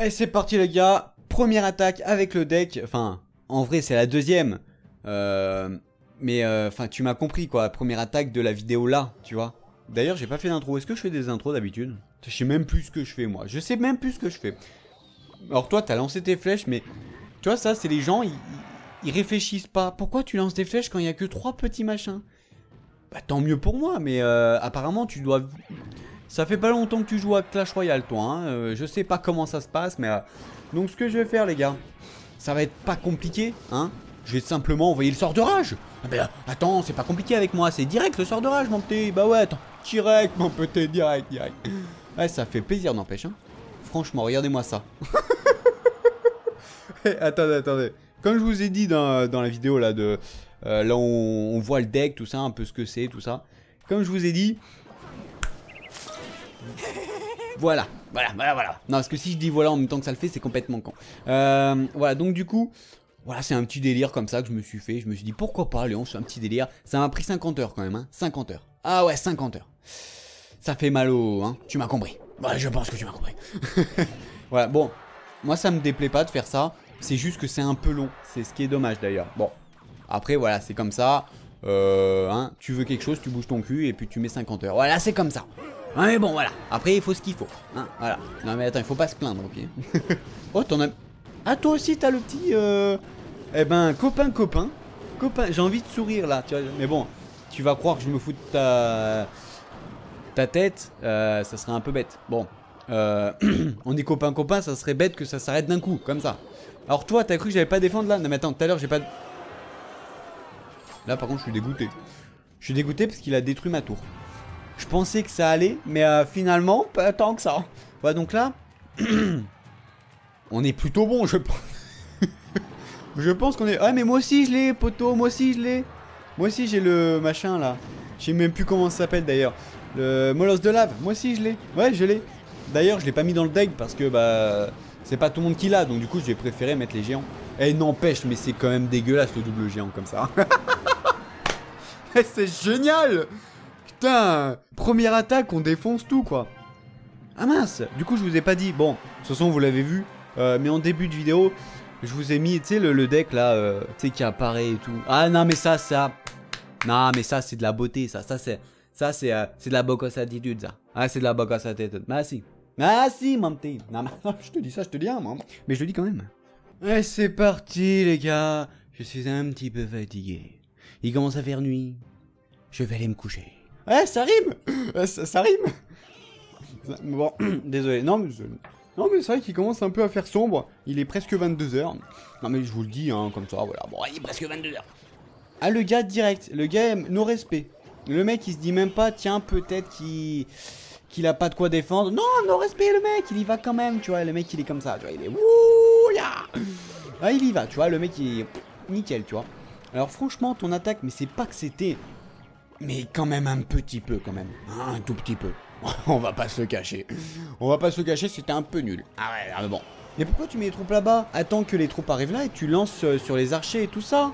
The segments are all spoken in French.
Et c'est parti les gars, première attaque avec le deck, enfin en vrai c'est la deuxième, euh, mais euh, enfin tu m'as compris quoi, première attaque de la vidéo là, tu vois. D'ailleurs j'ai pas fait d'intro, est-ce que je fais des intros d'habitude? Je sais même plus ce que je fais moi, je sais même plus ce que je fais. Alors toi t'as lancé tes flèches mais tu vois ça c'est les gens, ils, réfléchissent pas. Pourquoi tu lances des flèches quand il y a que trois petits machins? Bah tant mieux pour moi mais euh, apparemment tu dois ça fait pas longtemps que tu joues à Clash Royale, toi. Hein. Euh, je sais pas comment ça se passe, mais... Euh, donc, ce que je vais faire, les gars, ça va être pas compliqué, hein. Je vais simplement envoyer le sort de rage. Ah ben, attends, c'est pas compliqué avec moi. C'est direct, le sort de rage, mon petit. Bah ouais, attends. Direct, mon petit, direct, direct. Ouais, ça fait plaisir, n'empêche, hein. Franchement, regardez-moi ça. attendez, attendez. Comme je vous ai dit dans, la vidéo, là, de... Euh, là, on, on voit le deck, tout ça, un peu ce que c'est, tout ça. Comme je vous ai dit, voilà, voilà, voilà, voilà. Non, parce que si je dis voilà en même temps que ça le fait, c'est complètement con. Euh, voilà, donc du coup, voilà, c'est un petit délire comme ça que je me suis fait. Je me suis dit, pourquoi pas, Léon, c'est un petit délire. Ça m'a pris 50 heures quand même, hein. 50 heures. Ah ouais, 50 heures. Ça fait mal au... Hein. Tu m'as compris. Je pense que tu m'as compris. voilà, bon. Moi, ça me déplaît pas de faire ça. C'est juste que c'est un peu long. C'est ce qui est dommage d'ailleurs. Bon. Après, voilà, c'est comme ça. Euh, hein, tu veux quelque chose, tu bouges ton cul et puis tu mets 50 heures. Voilà, c'est comme ça. Ouais, mais bon, voilà. Après, il faut ce qu'il faut. Hein, voilà. Non, mais attends, il faut pas se plaindre, ok Oh, t'en as... Ah, toi aussi, t'as le petit... Euh... Eh ben, copain, copain. Copain, j'ai envie de sourire, là. Tu vois, mais bon, tu vas croire que je me fous de ta... Ta tête, euh, ça serait un peu bête. Bon, euh, on est copain, copain, ça serait bête que ça s'arrête d'un coup, comme ça. Alors toi, t'as cru que j'allais pas défendre là? Non mais attends, tout à l'heure j'ai pas... Là par contre je suis dégoûté. Je suis dégoûté parce qu'il a détruit ma tour. Je pensais que ça allait, mais euh, finalement, pas tant que ça. Voilà, donc là, on est plutôt bon, je pense. je pense qu'on est... Ah, mais moi aussi je l'ai, poteau, moi aussi je l'ai. Moi aussi j'ai le machin là. Je sais même plus comment ça s'appelle d'ailleurs. Le molosse de lave, moi aussi je l'ai. Ouais, je l'ai. D'ailleurs, je l'ai pas mis dans le deck parce que bah c'est pas tout le monde qui l'a, donc du coup j'ai préféré mettre les géants. Et eh, n'empêche, mais c'est quand même dégueulasse le double géant comme ça. C'est génial Putain Première attaque, on défonce tout, quoi. Ah mince Du coup, je vous ai pas dit. Bon, de toute façon, vous l'avez vu. Euh, mais en début de vidéo, je vous ai mis, tu sais, le, deck, là, euh, tu sais, qui apparaît et tout. Ah non, mais ça, ça... Non, mais ça, c'est de la beauté, ça. Ça, c'est... Ça, c'est euh, de la bocosse attitude, ça. Ah, c'est de la bocosse attitude. Bah si. Ah si, mon petit. Non, mais je te dis ça, je te dis un, moi. Mais je le dis quand même. Et c'est parti, les gars. Je suis un petit peu fatigué. Il commence à faire nuit. Je vais aller me coucher. Ouais, ça rime ça, rime Bon, désolé. Non, mais, non, mais c'est vrai qu'il commence un peu à faire sombre. Il est presque 22h. Non, mais je vous le dis, hein, comme ça, voilà. Bon, il est presque 22h. Ah, le gars direct. Le gars, nos respect. Le mec, il se dit même pas, tiens, peut-être qu'il qu'il a pas de quoi défendre. Non, non respect le mec, il y va quand même, tu vois. Le mec, il est comme ça, tu vois. Il est wouh Ah, il y va, tu vois. Le mec, il est nickel, tu vois. Alors, franchement, ton attaque, mais c'est pas que c'était mais quand même un petit peu, quand même. Un tout petit peu. On va pas se le cacher. On va pas se le cacher, c'était un peu nul. Ah ouais, ah mais bon. Mais pourquoi tu mets les troupes là-bas Attends que les troupes arrivent là et tu lances euh, sur les archers et tout ça?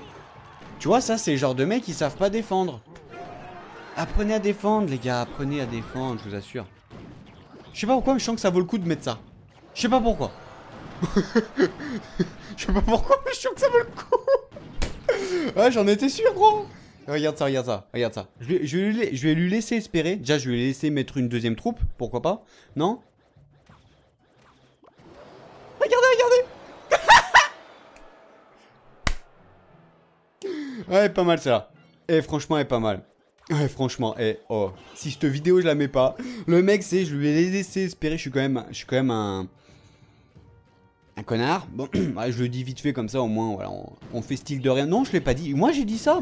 Tu vois, ça, c'est le genre de mecs qui savent pas défendre. Apprenez à défendre, les gars. Apprenez à défendre, je vous assure. Je sais pas pourquoi, mais je sens que ça vaut le coup de mettre ça. Je sais pas pourquoi. je sais pas pourquoi, mais je sens que ça vaut le coup. ouais, j'en étais sûr, gros. Regarde ça, regarde ça, regarde ça. Je vais, vais lui, laisser espérer. Déjà, je vais lui laisser mettre une deuxième troupe, pourquoi pas Non? Regardez, regardez Ouais, pas mal ça. Eh, franchement, est pas mal. Ouais, franchement, eh, oh. Si cette vidéo, je la mets pas. Le mec, c'est, je lui ai laissé espérer. Je suis quand même, je suis quand même un... Un connard. Bon, je le dis vite fait comme ça, au moins, voilà, on, on fait style de rien. Non, je l'ai pas dit. Moi, j'ai dit ça.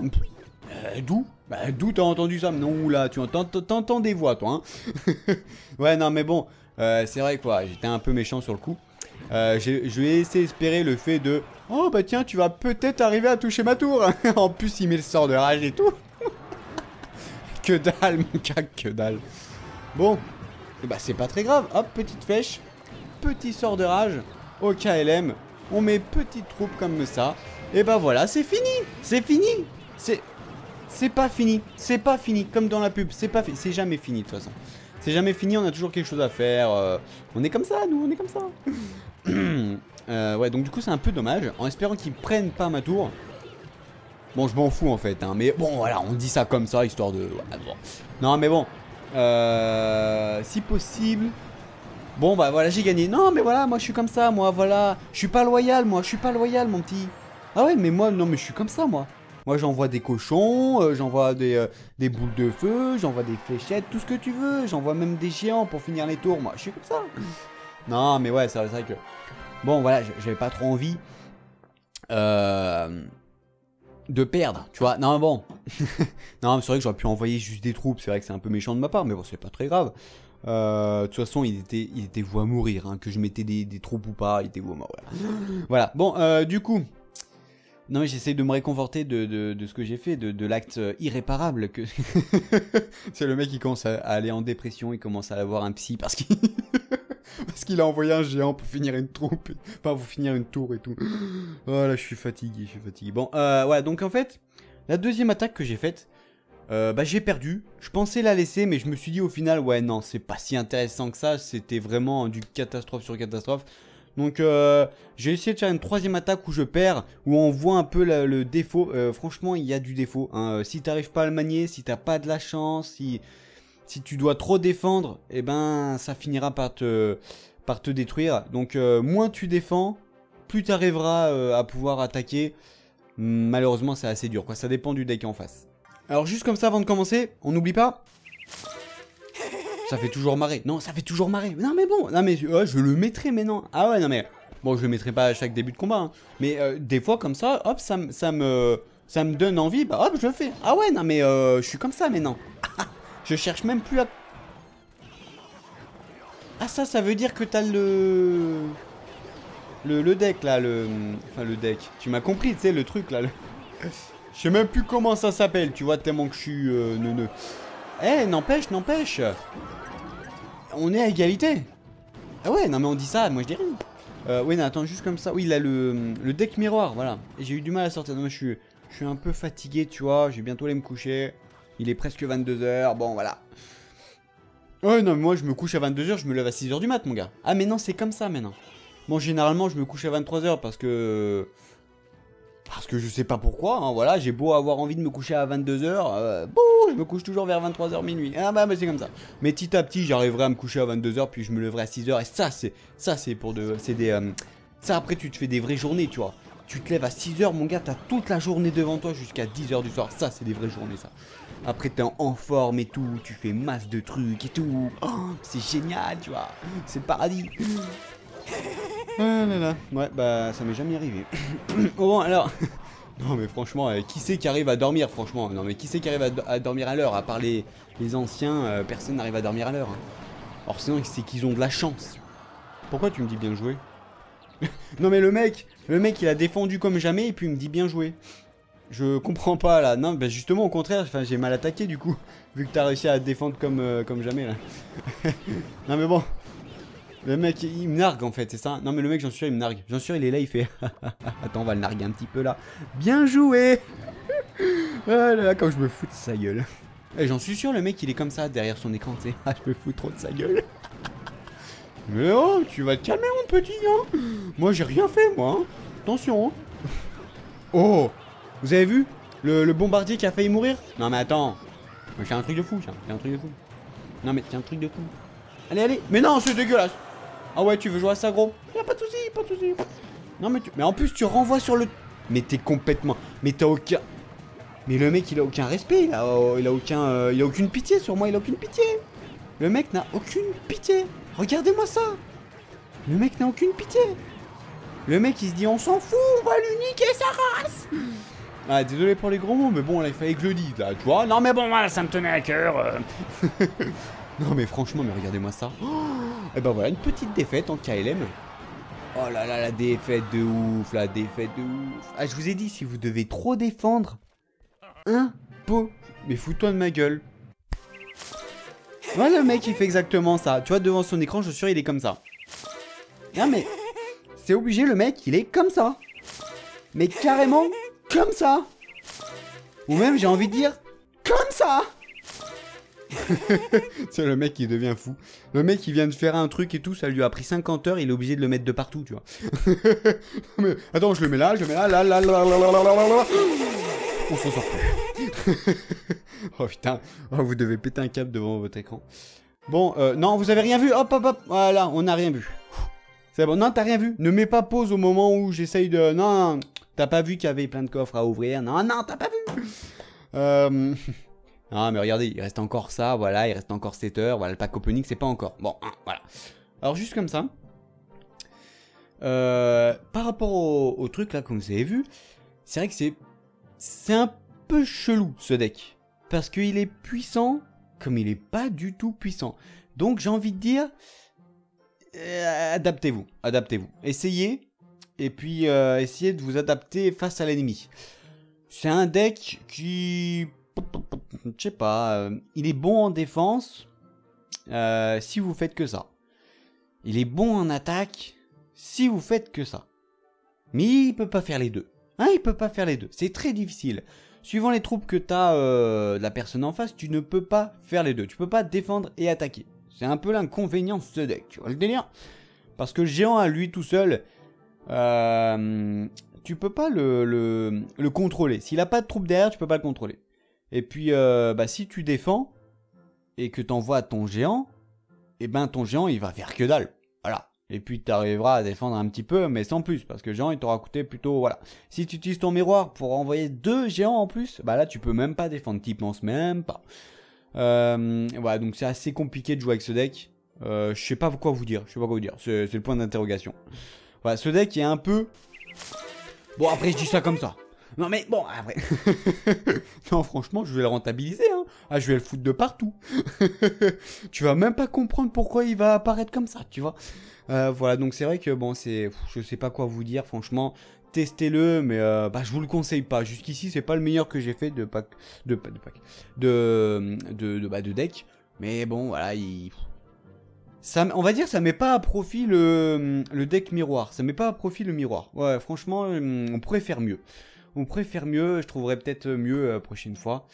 Euh, d'où? Bah d'où t'as entendu ça? Non, là, tu entends, des voix, toi. Hein ouais, non, mais bon, euh, c'est vrai quoi, j'étais un peu méchant sur le coup. Euh, je vais essayer d'espérer le fait de... Oh bah tiens, tu vas peut-être arriver à toucher ma tour. en plus, il met le sort de rage et tout. que dalle, mon gars, que dalle. Bon, bah c'est pas très grave. Hop, petite flèche, petit sort de rage au KLM. On met petite troupe comme ça. Et bah voilà, c'est fini C'est fini C'est... C'est pas fini, c'est pas fini, comme dans la pub, c'est pas c'est jamais fini de toute façon. C'est jamais fini, on a toujours quelque chose à faire. Euh, on est comme ça, nous, on est comme ça. Euh, ouais, donc du coup, c'est un peu dommage. En espérant qu'ils prennent pas ma tour. Bon, je m'en fous en fait, hein, mais bon, voilà, on dit ça comme ça, histoire de... Non, mais bon, euh, si possible... Bon, bah voilà, j'ai gagné. Non, mais voilà, moi je suis comme ça, moi, voilà. Je suis pas loyal, moi, je suis pas loyal, mon petit. Ah ouais, mais moi, non, mais je suis comme ça, moi. Moi, j'envoie des cochons, euh, j'envoie des, euh, des boules de feu, j'envoie des fléchettes, tout ce que tu veux. J'envoie même des géants pour finir les tours. Moi, je suis comme ça. Non, mais ouais, c'est vrai que... Bon, voilà, j'avais pas trop envie euh, de perdre, tu vois. Non, bon. non, c'est vrai que j'aurais pu envoyer juste des troupes. C'est vrai que c'est un peu méchant de ma part, mais bon, c'est pas très grave. De toute façon, il était, il était voué à mourir. Hein, que je mettais des, des, troupes ou pas, il était voué à mourir. Voilà. Bon, du coup... Non mais j'essaie de me réconforter de, ce que j'ai fait, de, l'acte irréparable que... c'est le mec qui commence à, aller en dépression, il commence à avoir un psy parce qu'il... A envoyé un géant pour finir une troupe, pas pour finir une tour et tout. Oh là, je suis fatigué, je suis fatigué. Bon, euh, ouais, donc en fait, la deuxième attaque que j'ai faite, euh, bah j'ai perdu. Je pensais la laisser, mais je me suis dit au final, ouais, non, c'est pas si intéressant que ça. C'était vraiment du catastrophe sur catastrophe. Donc euh, j'ai essayé de faire une troisième attaque où je perds, où on voit un peu le défaut. Euh, franchement, il y a du défaut. Hein. Si t'arrives pas à le manier, si t'as pas de la chance, si si tu dois trop défendre, eh ben ça finira par te, par te détruire. Donc euh, moins tu défends, plus tu arriveras euh, à pouvoir attaquer. Malheureusement c'est assez dur, ça dépend du deck en face. Alors juste comme ça avant de commencer, on n'oublie pas... Ça fait toujours marrer. Non, ça fait toujours marrer. Non mais bon, non mais je le mettrai mais non. Ah ouais, non mais... Bon, je le mettrai pas à chaque début de combat. Hein. Mais euh, des fois comme ça, hop, ça, ça, me... Ça me donne envie, bah hop, je le fais. Ah ouais, non mais je suis comme ça mais non. Je cherche même plus à... Ah ça, ça veut dire que t'as le... le... Le deck là, le... Enfin le deck. Tu m'as compris, tu sais, le truc là. Je sais même plus comment ça s'appelle, tu vois, tellement que je suis euh, neuneux. Eh, n'empêche, n'empêche. On est à égalité. Ah ouais, non mais on dit ça, moi je dis rien. Euh, oui, non, attends, juste comme ça. Oui, il a le, le deck miroir, voilà. J'ai eu du mal à sortir. Non, je suis, je suis un peu fatigué, tu vois. Je vais bientôt aller me coucher. Il est presque 22h, bon voilà. Ouais, non, moi je me couche à 22h, je me lève à 6h du mat, mon gars. Ah, mais non, c'est comme ça maintenant. Bon, généralement, je me couche à 23h parce que. Parce que je sais pas pourquoi, hein, voilà, j'ai beau avoir envie de me coucher à 22h, euh, je me couche toujours vers 23h minuit. Ah bah, mais c'est comme ça. Mais petit à petit, j'arriverai à me coucher à 22h, puis je me lèverai à 6h, et ça, c'est ça c'est pour de... C'est des... Euh, ça, après, tu te fais des vraies journées, tu vois. Tu te lèves à 6h, mon gars, t'as toute la journée devant toi jusqu'à 10h du soir. Ça, c'est des vraies journées, ça. Après, t'es en forme et tout, tu fais masse de trucs et tout. Oh, c'est génial, tu vois. C'est le paradis. Ah là là. Ouais, bah, ça m'est jamais arrivé. bon, alors. Non, mais franchement, euh, qui c'est qui arrive à dormir, franchement? Non, mais qui c'est qui arrive à, dormir à l'heure À part les, anciens, euh, personne n'arrive à dormir à l'heure. Hein. Or, sinon, c'est qu'ils ont de la chance. Pourquoi tu me dis bien joué Non, mais le mec, le mec, il a défendu comme jamais et puis il me dit bien joué. Je comprends pas là. Non, bah justement au contraire, j'ai mal attaqué du coup, vu que t'as réussi à défendre comme, euh, comme jamais là. non mais bon. Le mec, il me nargue en fait, c'est ça? Non mais le mec, j'en suis sûr, il me nargue. J'en suis sûr, il est là, il fait... Attends, on va le narguer un petit peu là. Bien joué Ah là là, comme je me fous de sa gueule. Et j'en suis sûr, le mec, il est comme ça derrière son écran, tu sais. Ah, je me fous trop de sa gueule. mais oh, tu vas te calmer mon petit, hein Moi, j'ai rien fait, moi. Hein. Attention, hein. Oh vous avez vu le, bombardier qui a failli mourir? Non mais attends. J'ai un truc de fou, tiens. J'ai un truc de fou. Non mais j'ai un truc de fou. Allez, allez. Mais non, c'est dégueulasse. Ah ouais, tu veux jouer à ça, gros Y'a pas de soucis, pas de soucis. Non mais tu... Mais en plus, tu renvoies sur le... Mais t'es complètement... Mais t'as aucun... Mais le mec, il a aucun respect. Il a, oh, il a aucun... Euh, il a aucune pitié sur moi. Il a aucune pitié. Le mec n'a aucune pitié. Regardez-moi ça. Le mec n'a aucune pitié. Le mec, il se dit, on s'en fout, on va lui niquer sa race. Ah, désolé pour les gros mots, mais bon, là, il fallait que je le dise, là, tu vois. Non, mais bon, voilà, ça me tenait à cœur. Euh. non, mais franchement, mais regardez-moi ça. Et eh ben voilà, une petite défaite en KLM. Oh là là, la défaite de ouf, la défaite de ouf. Ah, je vous ai dit, si vous devez trop défendre, un pot. Mais fous-toi de ma gueule. Voilà, le mec, il fait exactement ça. Tu vois, devant son écran, je suis sûr, il est comme ça. Non, mais c'est obligé, le mec, il est comme ça. Mais carrément comme ça. Ou même, j'ai envie de dire, comme ça. C'est le mec qui devient fou. Le mec qui vient de faire un truc et tout, ça lui a pris 50 heures, il est obligé de le mettre de partout, tu vois. Attends, je le mets là, je le mets là, là, là, là, là, là, là, là, là. On s'en sort plus. oh putain, oh, vous devez péter un câble devant votre écran. Bon, euh, non, vous avez rien vu Hop, hop, hop, voilà, on n'a rien vu. C'est bon, non, t'as rien vu. Ne mets pas pause au moment où j'essaye de... Non, non, t'as pas vu qu'il y avait plein de coffres à ouvrir. Non, non, t'as pas vu. Euh... Non, mais regardez, il reste encore ça, voilà, il reste encore 7 heures. Voilà, le pack opening, c'est pas encore. Bon, hein, voilà. Alors, juste comme ça. Euh, par rapport au, au truc là, comme vous avez vu, c'est vrai que c'est... C'est un peu chelou, ce deck. Parce qu'il est puissant, comme il est pas du tout puissant. Donc, j'ai envie de dire... Euh, adaptez-vous, adaptez-vous. Essayez, et puis euh, essayez de vous adapter face à l'ennemi. C'est un deck qui... Je sais pas, euh, il est bon en défense euh, si vous faites que ça. Il est bon en attaque si vous faites que ça. Mais il peut pas faire les deux. Hein, il peut pas faire les deux. C'est très difficile. Suivant les troupes que t'as euh, la personne en face, tu ne peux pas faire les deux. Tu peux pas défendre et attaquer. C'est un peu l'inconvénient de ce deck, tu vois le délire? Parce que le géant à lui tout seul, euh, tu peux pas le, le, le contrôler. S'il a pas de troupes derrière, tu peux pas le contrôler. Et puis, euh, bah, si tu défends et que t'envoies ton géant, et ben ton géant il va faire que dalle. Voilà. Et puis tu arriveras à défendre un petit peu, mais sans plus, parce que le géant il t'aura coûté plutôt. Voilà. Si tu utilises ton miroir pour envoyer deux géants en plus, bah là tu peux même pas défendre, t'y penses même pas. Euh, voilà, donc c'est assez compliqué de jouer avec ce deck. Euh, je sais pas quoi vous dire, je sais pas quoi vous dire, c'est le point d'interrogation. Voilà, ce deck est un peu. Bon, après, je dis ça comme ça. Non, mais bon, après. non, franchement, je vais le rentabiliser. Hein. Ah, je vais le foutre de partout. tu vas même pas comprendre pourquoi il va apparaître comme ça, tu vois. Euh, voilà, donc c'est vrai que bon, c'est. Je sais pas quoi vous dire, franchement. Testez-le, mais euh, bah, je vous le conseille pas. Jusqu'ici, c'est pas le meilleur que j'ai fait de pack. De, pack. De. De, bah, de deck. Mais bon, voilà, il. Ça, on va dire ça met pas à profit le, le deck miroir. Ça met pas à profit le miroir. Ouais, franchement, on pourrait faire mieux. On pourrait mieux. Je trouverais peut-être mieux la prochaine fois.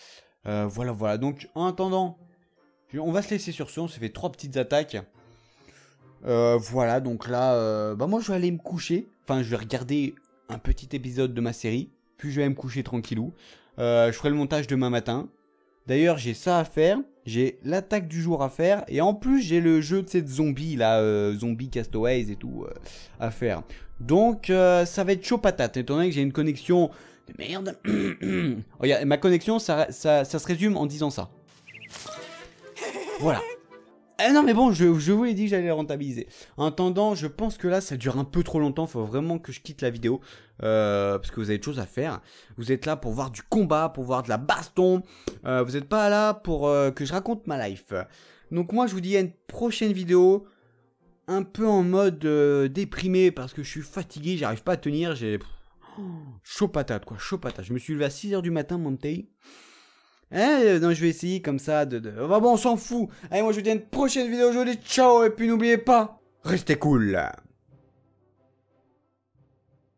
Euh, voilà, voilà. Donc, en attendant, on va se laisser sur ce. On s'est fait trois petites attaques. Euh, voilà, donc là, euh, bah moi je vais aller me coucher. Enfin, je vais regarder un petit épisode de ma série. Puis je vais me coucher tranquillou. Euh, je ferai le montage demain matin. D'ailleurs, j'ai ça à faire. J'ai l'attaque du jour à faire. Et en plus, j'ai le jeu de cette zombie là, euh, zombie castaways et tout euh, à faire. Donc, euh, ça va être chaud patate. Étant donné que j'ai une connexion de merde. Regarde, ma connexion, ça, ça, se résume en disant ça. Voilà. Eh non mais bon, je, vous l'ai dit que j'allais rentabiliser. En attendant, je pense que là, ça dure un peu trop longtemps. Faut vraiment que je quitte la vidéo. Euh, parce que vous avez de choses à faire. Vous êtes là pour voir du combat, pour voir de la baston. Euh, vous n'êtes pas là pour que je raconte ma life. Donc moi, je vous dis à une prochaine vidéo. Un peu en mode euh, déprimé parce que je suis fatigué, j'arrive pas à tenir. J'ai... Chaud patate quoi, chaud patate. Je me suis levé à 6h du matin, Monté. Eh, non, je vais essayer comme ça de... Bah bon, on s'en fout. Allez, moi je vous dis à une prochaine vidéo. Dis ciao et puis n'oubliez pas, restez cool.